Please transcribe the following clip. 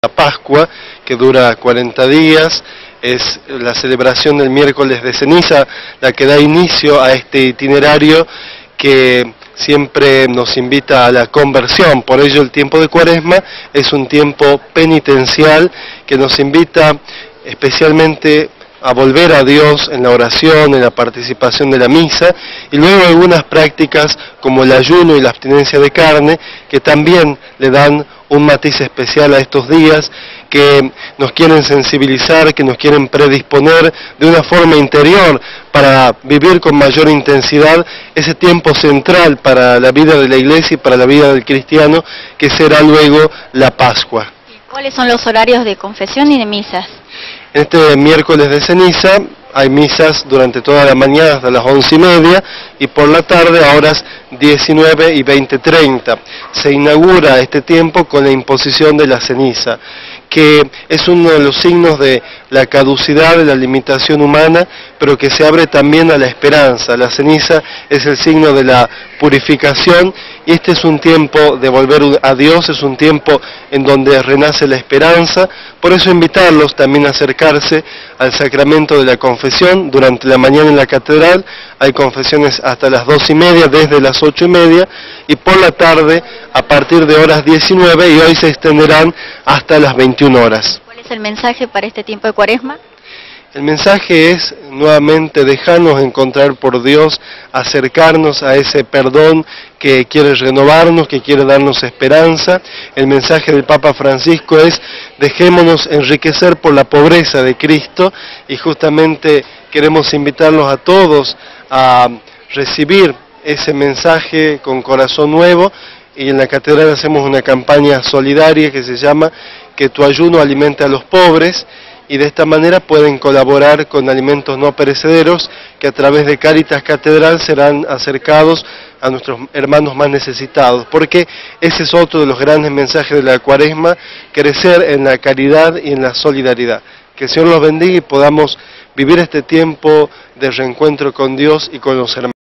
La Pascua, que dura 40 días, es la celebración del miércoles de ceniza, la que da inicio a este itinerario que siempre nos invita a la conversión. Por ello el tiempo de cuaresma es un tiempo penitencial que nos invita especialmente a volver a Dios en la oración, en la participación de la misa, y luego algunas prácticas como el ayuno y la abstinencia de carne, que también le dan un matiz especial a estos días, que nos quieren sensibilizar, que nos quieren predisponer de una forma interior para vivir con mayor intensidad ese tiempo central para la vida de la iglesia y para la vida del cristiano, que será luego la Pascua. ¿Cuáles son los horarios de confesión y de misas? Este miércoles de ceniza hay misas durante toda la mañana hasta las once y media y por la tarde a horas 19 y 20.30. Se inaugura este tiempo con la imposición de la ceniza, que es uno de los signos de la caducidad, de la limitación humana, pero que se abre también a la esperanza. La ceniza es el signo de la purificación y este es un tiempo de volver a Dios, es un tiempo en donde renace la esperanza. Por eso invitarlos también a acercarse al sacramento de la confesión durante la mañana en la catedral. Hay confesiones hasta las dos y media, desde las ocho y media, y por la tarde a partir de horas 19 y hoy se extenderán hasta las 21 horas. ¿Cuál es el mensaje para este tiempo de cuaresma? El mensaje es nuevamente dejarnos encontrar por Dios, acercarnos a ese perdón que quiere renovarnos, que quiere darnos esperanza. El mensaje del Papa Francisco es dejémonos enriquecer por la pobreza de Cristo y justamente queremos invitarlos a todos a recibir ese mensaje con corazón nuevo y en la catedral hacemos una campaña solidaria que se llama Que tu ayuno alimente a los pobres y de esta manera pueden colaborar con alimentos no perecederos que a través de Cáritas Catedral serán acercados a nuestros hermanos más necesitados, porque ese es otro de los grandes mensajes de la cuaresma, crecer en la caridad y en la solidaridad. Que el Señor los bendiga y podamos vivir este tiempo de reencuentro con Dios y con los hermanos.